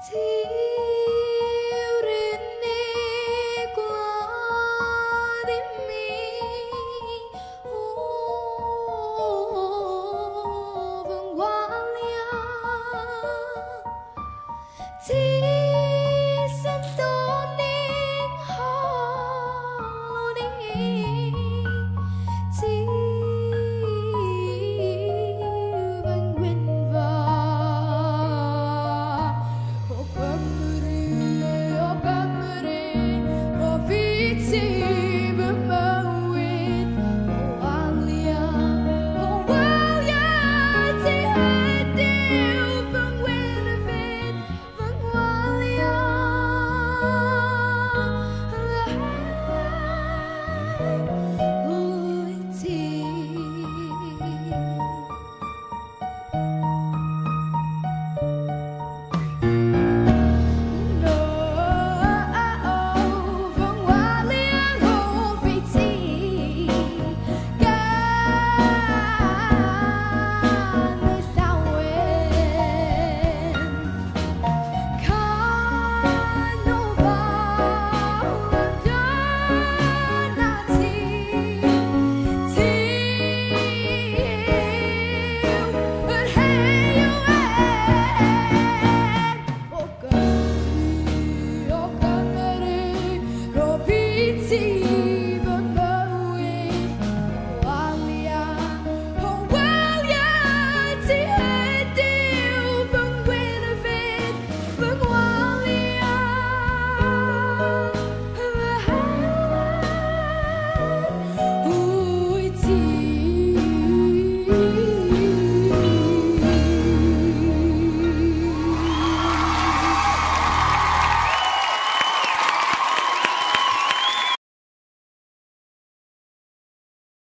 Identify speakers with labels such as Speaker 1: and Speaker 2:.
Speaker 1: 只 Bye.